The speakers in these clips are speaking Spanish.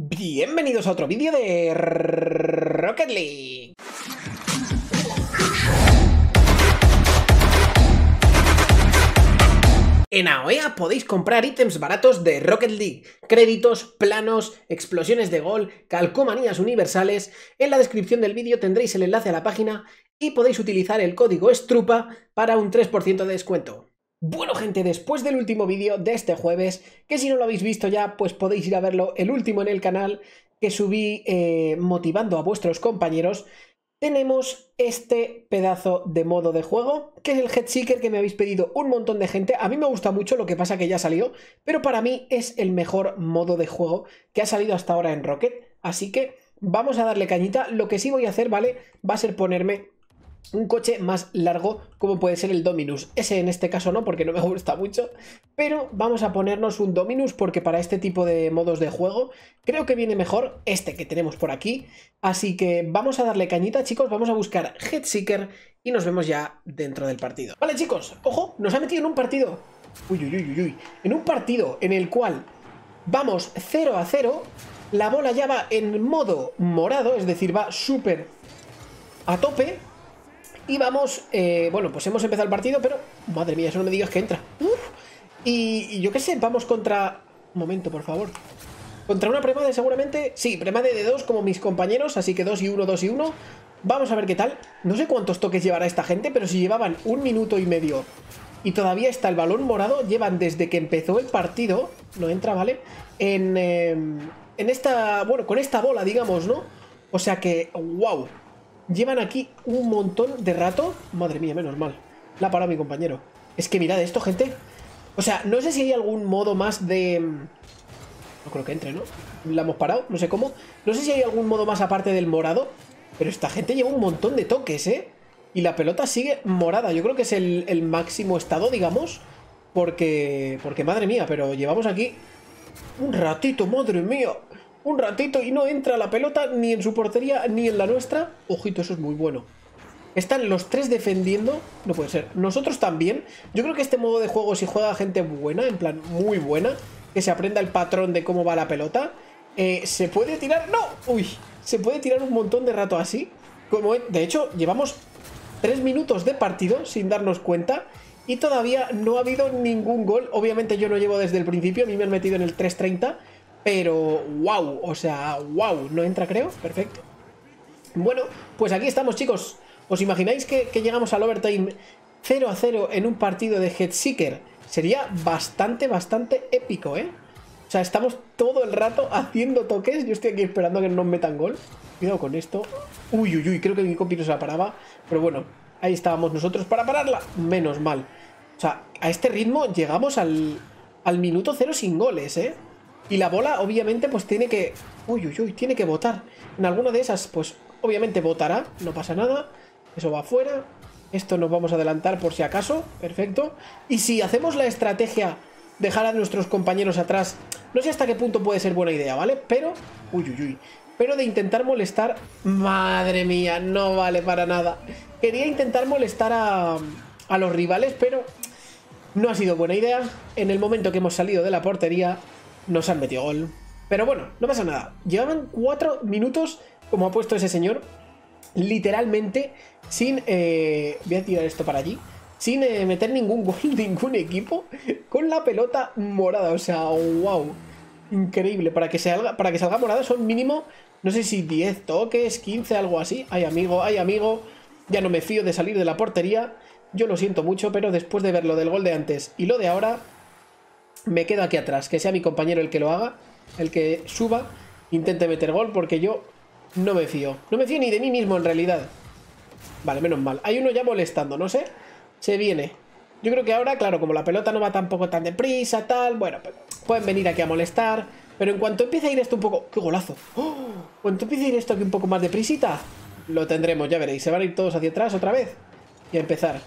Bienvenidos a otro vídeo de Rocket League. En AOEA podéis comprar ítems baratos de Rocket League, créditos, planos, explosiones de gol, calcomanías universales. En la descripción del vídeo tendréis el enlace a la página y podéis utilizar el código STRUPA para un 3% de descuento. Bueno gente, después del último vídeo de este jueves, que si no lo habéis visto ya, pues podéis ir a verlo, el último en el canal, que subí eh, motivando a vuestros compañeros, tenemos este pedazo de modo de juego, que es el Headseeker que me habéis pedido un montón de gente. A mí me gusta mucho, lo que pasa que ya salió, pero para mí es el mejor modo de juego que ha salido hasta ahora en Rocket. Así que vamos a darle cañita. Lo que sí voy a hacer, ¿vale? Va a ser ponerme un coche más largo como puede ser el Dominus. Ese en este caso no porque no me gusta mucho, pero vamos a ponernos un Dominus porque para este tipo de modos de juego creo que viene mejor este que tenemos por aquí. Así que vamos a darle cañita chicos, vamos a buscar Headseeker y nos vemos ya dentro del partido. Vale chicos, ojo, nos ha metido en un partido, uy uy uy uy, en un partido en el cual vamos 0 a 0, la bola ya va en modo morado, es decir, va súper a tope y vamos, eh, bueno, pues hemos empezado el partido, pero madre mía, eso no me digas que entra. Y, yo qué sé, vamos contra... Un momento, por favor. Contra una premade seguramente... Sí, premade de dos como mis compañeros, así que dos y uno, dos y uno. Vamos a ver qué tal. No sé cuántos toques llevará esta gente, pero si llevaban un minuto y medio y todavía está el balón morado, llevan desde que empezó el partido, no entra, ¿vale? En, em, en esta, bueno, con esta bola, digamos, ¿no? O sea que, wow, Llevan aquí un montón de rato. Madre mía, menos mal. La parado mi compañero. Es que mirad esto, gente. O sea, no sé si hay algún modo más de... No creo que entre, ¿no? La hemos parado, no sé cómo. No sé si hay algún modo más aparte del morado. Pero esta gente lleva un montón de toques, ¿eh? Y la pelota sigue morada. Yo creo que es el, el máximo estado, digamos. Porque... Porque, madre mía, pero llevamos aquí... Un ratito, madre mía un ratito y no entra la pelota ni en su portería ni en la nuestra. Ojito, eso es muy bueno. Están los tres defendiendo. No puede ser. Nosotros también. Yo creo que este modo de juego, si juega gente buena, en plan muy buena, que se aprenda el patrón de cómo va la pelota, eh, se puede tirar... ¡No! Uy, se puede tirar un montón de rato así. Como, de hecho, llevamos tres minutos de partido sin darnos cuenta y todavía no ha habido ningún gol. Obviamente yo no llevo desde el principio, a mí me han metido en el 3.30 pero wow, o sea, wow, no entra creo, perfecto. Bueno, pues aquí estamos chicos. ¿Os imagináis que, llegamos al overtime 0 a 0 en un partido de Headseeker? Sería bastante, bastante épico, ¿eh? O sea, estamos todo el rato haciendo toques. Yo estoy aquí esperando que no nos metan gol. Cuidado con esto. Uy, uy, uy, creo que mi compi no se la paraba. Pero bueno, ahí estábamos nosotros para pararla. Menos mal. O sea, a este ritmo llegamos al, al minuto cero sin goles, ¿eh? Y la bola, obviamente, pues tiene que... Uy, uy, uy, tiene que votar. En alguna de esas, pues, obviamente votará. No pasa nada. Eso va afuera. Esto nos vamos a adelantar por si acaso. Perfecto. Y si hacemos la estrategia dejar a nuestros compañeros atrás, no sé hasta qué punto puede ser buena idea, ¿vale? Pero... Uy, uy, uy. Pero de intentar molestar... Madre mía, no vale para nada. Quería intentar molestar a, a los rivales, pero... No ha sido buena idea. En el momento que hemos salido de la portería, nos han metido gol. Pero bueno, no pasa nada. Llevaban cuatro minutos, como ha puesto ese señor, literalmente sin... Eh, voy a tirar esto para allí. Sin eh, meter ningún gol, ningún equipo, con la pelota morada. O sea, wow. Increíble. Para que salga, para que salga morada son mínimo, no sé si 10 toques, 15, algo así. Ay, amigo, ay, amigo. Ya no me fío de salir de la portería. Yo lo siento mucho, pero después de ver lo del gol de antes y lo de ahora, me quedo aquí atrás, que sea mi compañero el que lo haga, el que suba, intente meter gol, porque yo no me fío. No me fío ni de mí mismo en realidad. Vale, menos mal. Hay uno ya molestando, no sé. Se viene. Yo creo que ahora, claro, como la pelota no va tampoco tan deprisa, tal, bueno, pues, pueden venir aquí a molestar. Pero en cuanto empiece a ir esto un poco... ¡Qué golazo! ¡Oh! Cuando empiece a ir esto aquí un poco más deprisita, lo tendremos, ya veréis. Se van a ir todos hacia atrás otra vez. Y a empezar.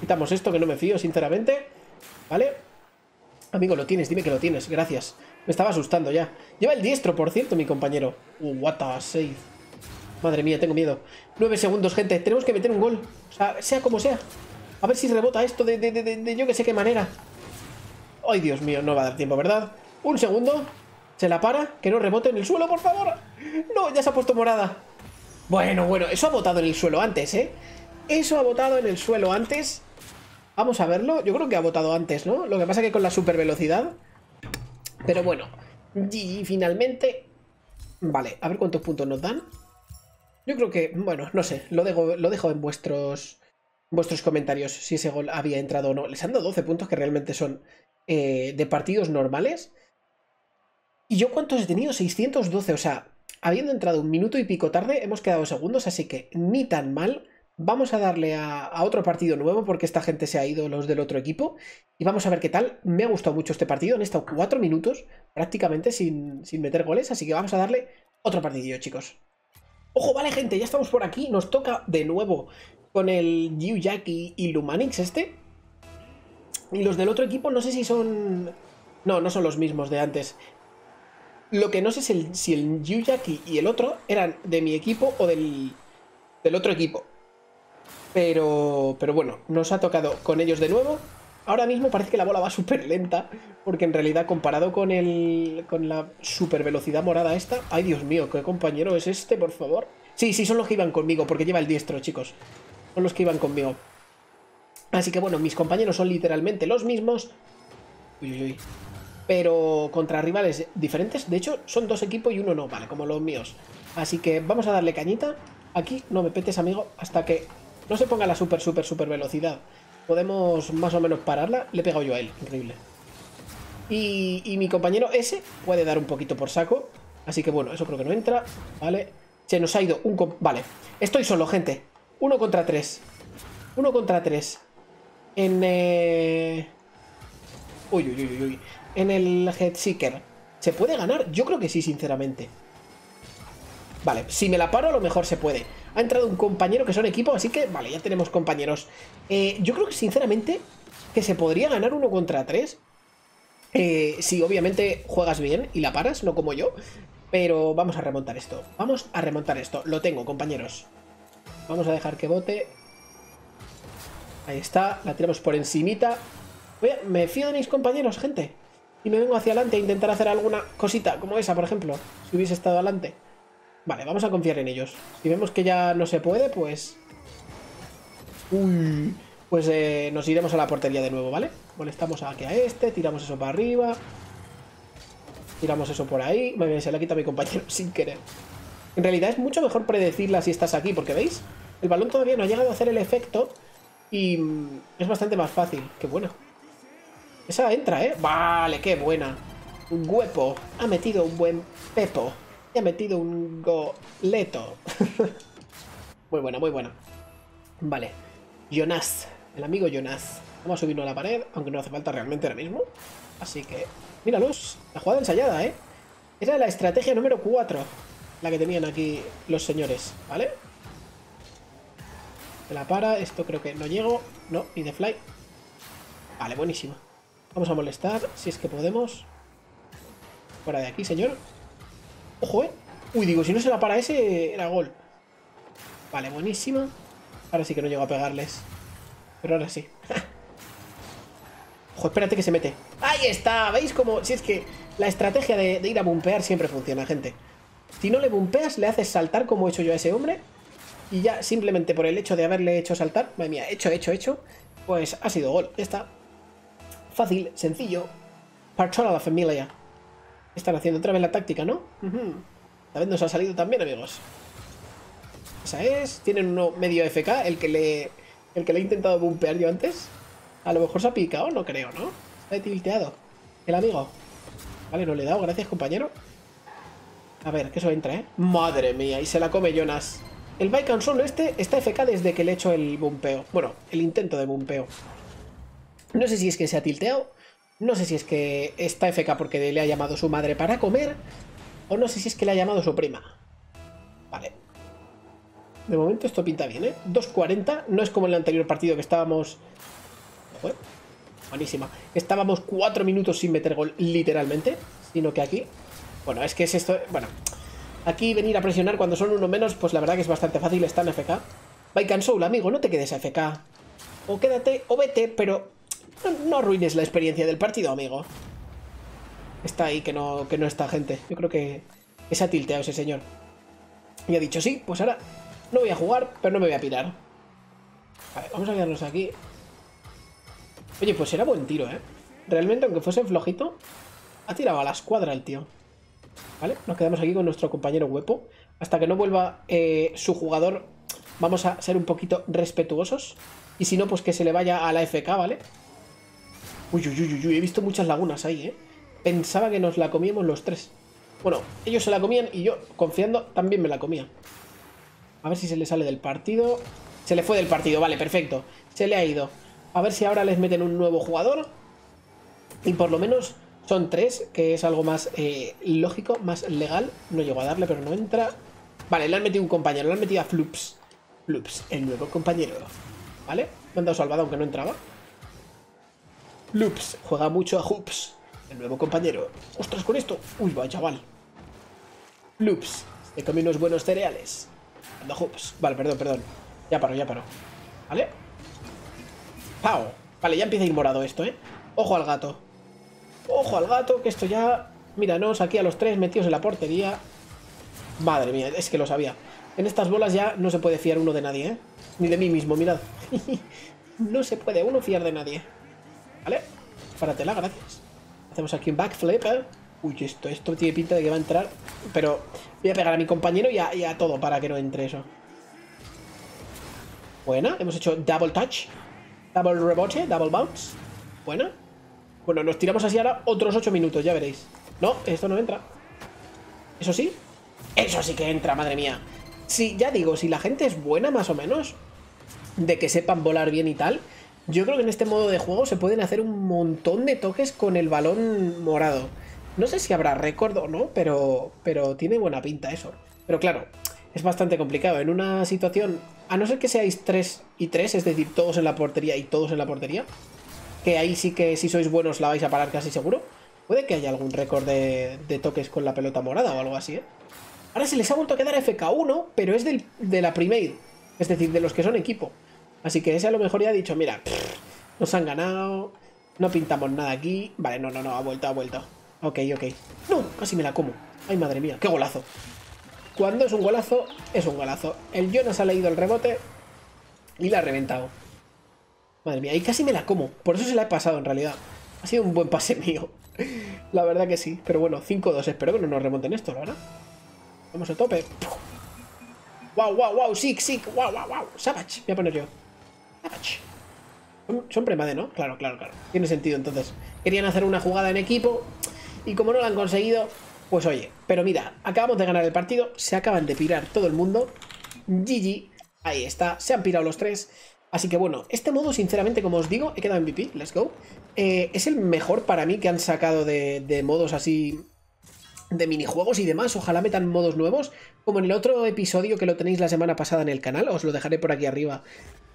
Quitamos esto, que no me fío, sinceramente. ¿Vale? Amigo, lo tienes, dime que lo tienes, gracias. Me estaba asustando ya. Lleva el diestro, por cierto, mi compañero. Uh, what a save. Madre mía, tengo miedo. Nueve segundos, gente. Tenemos que meter un gol. O sea, sea como sea. A ver si rebota esto de, de, yo que sé qué manera. Ay, Dios mío, no va a dar tiempo, ¿verdad? Un segundo. Se la para, que no rebote en el suelo, por favor. No, ya se ha puesto morada. Bueno, bueno, eso ha botado en el suelo antes, ¿eh? Eso ha botado en el suelo antes. Vamos a verlo. Yo creo que ha botado antes, ¿no? Lo que pasa que con la super velocidad. Pero bueno. Y finalmente. Vale, a ver cuántos puntos nos dan. Yo creo que, bueno, no sé. Lo dejo, lo dejo en vuestros, vuestros comentarios si ese gol había entrado o no. Les han dado 12 puntos que realmente son eh, de partidos normales. ¿Y yo cuántos he tenido? 612. O sea, habiendo entrado un minuto y pico tarde, hemos quedado segundos, así que ni tan mal. Vamos a darle a, otro partido nuevo porque esta gente se ha ido, los del otro equipo. Y vamos a ver qué tal. Me ha gustado mucho este partido. Han estado cuatro minutos prácticamente sin, meter goles. Así que vamos a darle otro partidillo, chicos. Ojo, vale, gente, ya estamos por aquí. Nos toca de nuevo con el Yu Jack y, Lumanix este. Y los del otro equipo no sé si son... No, no son los mismos de antes. Lo que no sé es si el Yuyaki y el otro eran de mi equipo o del, del otro equipo. Pero, pero bueno, nos ha tocado con ellos de nuevo. Ahora mismo parece que la bola va súper lenta, porque en realidad comparado con, el, con la super velocidad morada esta... ¡Ay, Dios mío! ¿Qué compañero es este, por favor? Sí, sí, son los que iban conmigo, porque lleva el diestro, chicos. Son los que iban conmigo. Así que bueno, mis compañeros son literalmente los mismos. Uy, uy, uy pero contra rivales diferentes. De hecho, son dos equipos y uno no, vale, como los míos. Así que vamos a darle cañita. Aquí no me petes, amigo, hasta que no se ponga la super, super, super velocidad. Podemos más o menos pararla. Le he pegado yo a él, increíble. Y, y mi compañero ese puede dar un poquito por saco. Así que bueno, eso creo que no entra. Vale. Se nos ha ido un... Vale. Estoy solo, gente. Uno contra tres. Uno contra tres. En... Eh... Uy, uy, uy, uy en el Headseeker. ¿Se puede ganar? Yo creo que sí, sinceramente. Vale, si me la paro a lo mejor se puede. Ha entrado un compañero que son equipo, así que vale, ya tenemos compañeros. Eh, yo creo que sinceramente que se podría ganar uno contra tres. Eh, si obviamente juegas bien y la paras, no como yo. Pero vamos a remontar esto. Vamos a remontar esto. Lo tengo, compañeros. Vamos a dejar que bote. Ahí está, la tiramos por encimita. Me fío de mis compañeros, gente y me vengo hacia adelante a intentar hacer alguna cosita, como esa, por ejemplo, si hubiese estado adelante. Vale, vamos a confiar en ellos. Si vemos que ya no se puede, pues... Uy, pues eh, nos iremos a la portería de nuevo, ¿vale? Molestamos aquí a este, tiramos eso para arriba. Tiramos eso por ahí. Madre se la quita a mi compañero sin querer. En realidad es mucho mejor predecirla si estás aquí, porque ¿veis? El balón todavía no ha llegado a hacer el efecto y mm, es bastante más fácil. Qué bueno. Esa entra, ¿eh? Vale, qué buena. Un huepo. Ha metido un buen pepo. Y ha metido un goleto. muy buena, muy buena. Vale. Jonas. El amigo Jonas. Vamos a subirnos a la pared, aunque no hace falta realmente ahora mismo. Así que... Míralos. La jugada ensayada, ¿eh? Era la estrategia número 4. La que tenían aquí los señores, ¿vale? Se la para. Esto creo que no llego. No, ni de fly. Vale, buenísimo. Vamos a molestar, si es que podemos. Fuera de aquí, señor. Ojo, ¿eh? Uy, digo, si no se la para ese, era gol. Vale, buenísima. Ahora sí que no llego a pegarles. Pero ahora sí. Ojo, espérate que se mete. ¡Ahí está! ¿Veis cómo? Si es que la estrategia de, ir a bumpear siempre funciona, gente. Si no le bumpeas, le haces saltar como he hecho yo a ese hombre. Y ya simplemente por el hecho de haberle hecho saltar, madre mía, hecho, hecho, hecho, pues ha sido gol. Ya está. Fácil, sencillo. Parchora la familia. Están haciendo otra vez la táctica, ¿no? Esta vez nos ha salido también, amigos. Esa es. Tienen uno medio FK, el que le. El que le he intentado bumpear yo antes. A lo mejor se ha picado, no creo, ¿no? Se ha tilteado. El amigo. Vale, no le he dado, gracias, compañero. A ver, que eso entra, ¿eh? Madre mía, y se la come Jonas. El Bike solo este está FK desde que le he hecho el bumpeo. Bueno, el intento de bumpeo. No sé si es que se ha tilteado, no sé si es que está FK porque le ha llamado su madre para comer, o no sé si es que le ha llamado su prima. Vale. De momento esto pinta bien, ¿eh? 2.40, no es como en el anterior partido que estábamos... buenísima. Estábamos 4 minutos sin meter gol, literalmente, sino que aquí... Bueno, es que es esto... Bueno, aquí venir a presionar cuando son uno menos, pues la verdad que es bastante fácil, está en FK. Bike and Soul, amigo, no te quedes a FK. O quédate o vete, pero no, arruines la experiencia del partido, amigo. está ahí, que no, que no está gente. Yo creo que, se ha tilteado ese señor. Y ha dicho, sí, pues ahora no voy a jugar, pero no me voy a pirar. Vale, vamos a quedarnos aquí. Oye, pues era buen tiro, ¿eh? Realmente, aunque fuese flojito, ha tirado a la escuadra el tío. ¿Vale? Nos quedamos aquí con nuestro compañero huepo. Hasta que no vuelva eh, su jugador, vamos a ser un poquito respetuosos. Y si no, pues que se le vaya a la FK, ¿vale? Uy, uy, uy, uy, he visto muchas lagunas ahí, ¿eh? Pensaba que nos la comíamos los tres. Bueno, ellos se la comían y yo, confiando, también me la comía. A ver si se le sale del partido. Se le fue del partido, vale, perfecto. Se le ha ido. A ver si ahora les meten un nuevo jugador. Y por lo menos son tres, que es algo más eh, lógico, más legal. No llego a darle, pero no entra. Vale, le han metido un compañero, le han metido a Flups. Flups, el nuevo compañero. ¿Vale? Me han dado salvado aunque no entraba. Flups, juega mucho a Hoops. El nuevo compañero. ¡Ostras, con esto! ¡Uy, va, chaval! Loops. He comido unos buenos cereales. Ando hoops. Vale, perdón, perdón. Ya paro, ya paro. ¿Vale? ¡Pau! Vale, ya empieza a ir morado esto, ¿eh? Ojo al gato. Ojo al gato, que esto ya... Míranos aquí a los tres metidos en la portería. Madre mía, es que lo sabía. En estas bolas ya no se puede fiar uno de nadie, ¿eh? Ni de mí mismo, mirad. no se puede uno fiar de nadie. ¿Vale? Páratela, gracias. Hacemos aquí un backflip, ¿eh? Uy, esto, esto tiene pinta de que va a entrar. Pero voy a pegar a mi compañero y a, todo para que no entre eso. Buena, hemos hecho double touch. Double rebote, double bounce. Buena. Bueno, nos tiramos así ahora otros 8 minutos, ya veréis. No, esto no entra. ¿Eso sí? Eso sí que entra, madre mía. Sí, ya digo, si la gente es buena más o menos, de que sepan volar bien y tal, yo creo que en este modo de juego se pueden hacer un montón de toques con el balón morado. No sé si habrá récord o no, pero, pero tiene buena pinta eso. Pero claro, es bastante complicado. En una situación, a no ser que seáis 3 y 3, es decir, todos en la portería y todos en la portería, que ahí sí que si sois buenos la vais a parar casi seguro, puede que haya algún récord de, toques con la pelota morada o algo así, ¿eh? Ahora se les ha vuelto a quedar FK1, pero es del, de la primate, es decir, de los que son equipo. Así que ese a lo mejor ya ha dicho, mira, nos han ganado, no pintamos nada aquí. Vale, no, no, no, ha vuelto, ha vuelto. Ok, ok. No, casi me la como. Ay, madre mía, qué golazo. Cuando es un golazo, es un golazo. El Jonas ha leído el rebote y la ha reventado. Madre mía, y casi me la como. Por eso se la he pasado en realidad. Ha sido un buen pase mío. La verdad que sí. Pero bueno, 5-2. Espero que no nos remonten esto, la verdad. Vamos a tope. Wow, wow, wow. Sick, sick. Wow, wow, wow. Savage. Voy a poner yo. Son, premade, ¿no? Claro, claro, claro. Tiene sentido entonces. Querían hacer una jugada en equipo y como no la han conseguido, pues oye. Pero mira, acabamos de ganar el partido, se acaban de pirar todo el mundo. GG, ahí está, se han pirado los tres. Así que bueno, este modo, sinceramente, como os digo, he quedado en MVP, let's go. Eh, es el mejor para mí que han sacado de, de modos así de minijuegos y demás. Ojalá metan modos nuevos, como en el otro episodio que lo tenéis la semana pasada en el canal. Os lo dejaré por aquí arriba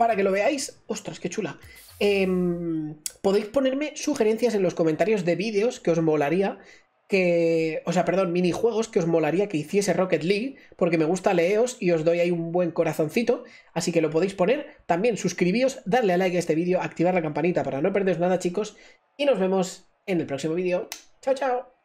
para que lo veáis. ¡Ostras, qué chula! Em, podéis ponerme sugerencias en los comentarios de vídeos que os molaría que, o sea, perdón, minijuegos que os molaría que hiciese Rocket League, porque me gusta leeros y os doy ahí un buen corazoncito, así que lo podéis poner. También suscribíos, darle a like a este vídeo, activar la campanita para no perderos nada, chicos, y nos vemos en el próximo vídeo. ¡Chao, chao!